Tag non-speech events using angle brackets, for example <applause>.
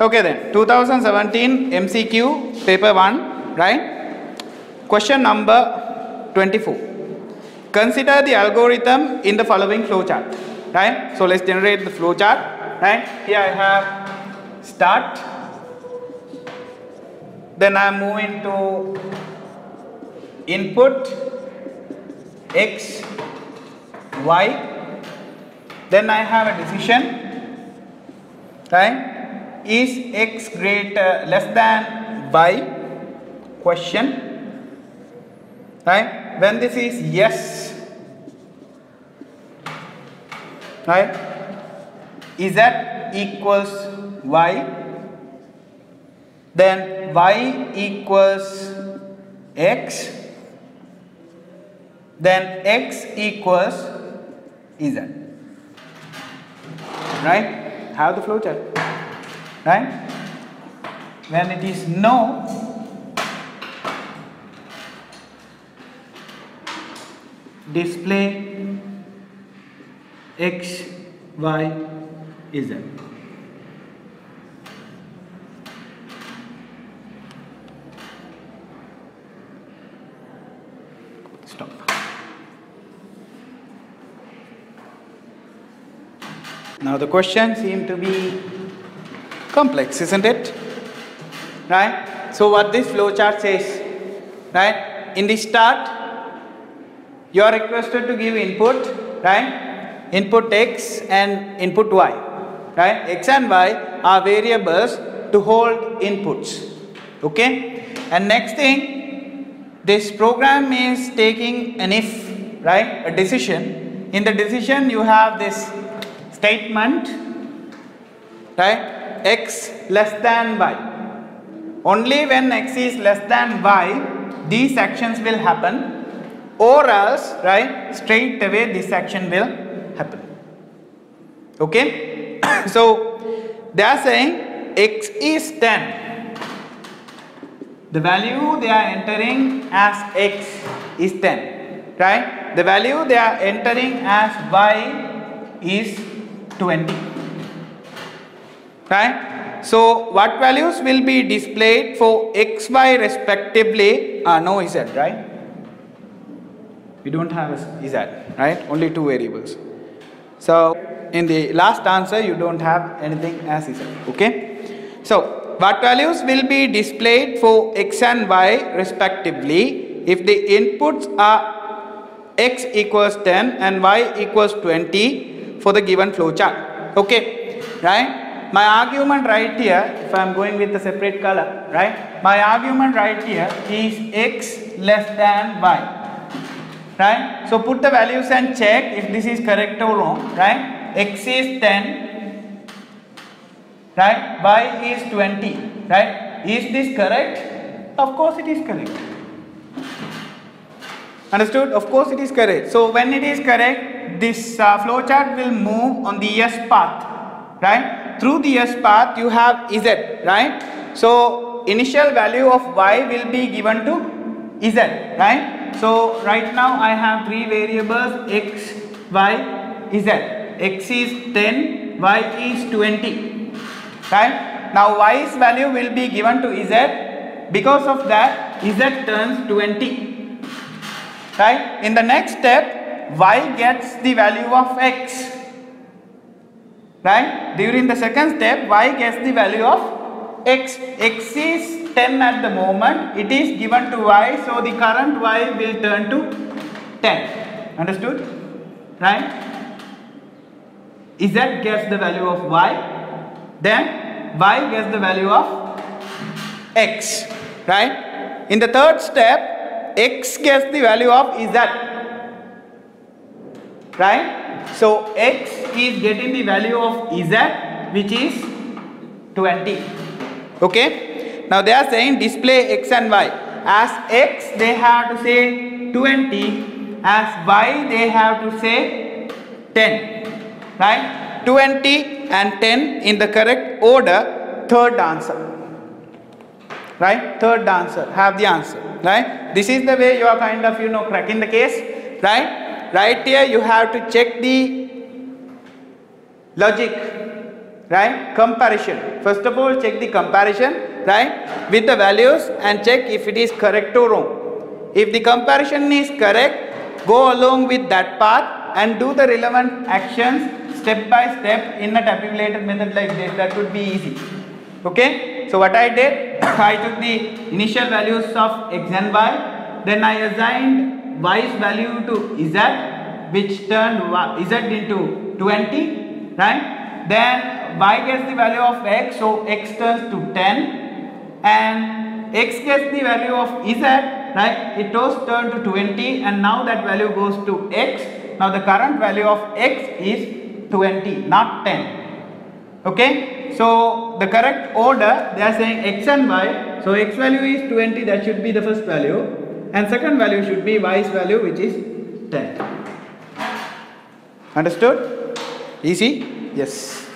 Okay then, 2017 MCQ paper 1, right? Question number 24. Consider the algorithm in the following flowchart, right? So let's generate the flowchart, right? Here I have start, then I move into input x, y, then I have a decision, right? Is x greater less than y question right? When this is yes right? Is that equals y? Then y equals x. Then x equals z. Right? Have the flowchart right? When it is no display x y z. Stop. Now the question seem to be complex, isn't it? Right? So what this flowchart says, right? In the start, you are requested to give input, right? Input x and input y, right? X and y are variables to hold inputs, okay? And next thing, this program is taking an if, right? A decision. In the decision, you have this statement, right? X less than y. Only when x is less than y, these actions will happen or else, right, straight away this action will happen. Okay. <coughs> so, they are saying x is 10. The value they are entering as x is 10, right. The value they are entering as y is 20 right. So, what values will be displayed for x, y respectively are no z, right? We don't have z, right? Only two variables. So, in the last answer you don't have anything as z, okay? So, what values will be displayed for x and y respectively if the inputs are x equals 10 and y equals 20 for the given flowchart, okay? Right? My argument right here, if I am going with a separate color, right? My argument right here is x less than y, right? So put the values and check if this is correct or wrong, right? x is 10, right? y is 20, right? Is this correct? Of course it is correct. Understood? Of course it is correct. So when it is correct, this uh, flowchart will move on the yes path, right? Through the S path you have Z, right? So initial value of Y will be given to Z, right? So right now I have three variables X, Y, Z. X is 10, Y is 20, right? Now Y's value will be given to Z. Because of that, Z turns 20, right? In the next step, Y gets the value of X right? During the second step y gets the value of x. x is 10 at the moment. It is given to y so the current y will turn to 10 understood? Right? Z gets the value of y. Then y gets the value of x. Right? In the third step x gets the value of z. Right so x is getting the value of z which is 20. Okay. Now they are saying display x and y. As x they have to say 20. As y they have to say 10. Right. 20 and 10 in the correct order. Third answer. Right. Third answer. Have the answer. Right. This is the way you are kind of you know cracking the case. Right right here you have to check the logic right? Comparison. First of all, check the comparison, right? With the values and check if it is correct or wrong. If the comparison is correct, go along with that path and do the relevant actions step by step in a tabulated method like this. That would be easy. Okay. So what I did, <coughs> I took the initial values of x and y. Then I assigned y's value to z which turned y- z into 20. Right. Then y gets the value of x. So x turns to 10. And x gets the value of z. Right. It was turned to 20 and now that value goes to x. Now the current value of x is 20 not 10 okay so the correct order they are saying x and y so x value is 20 that should be the first value and second value should be y's value which is 10 understood? Easy? Yes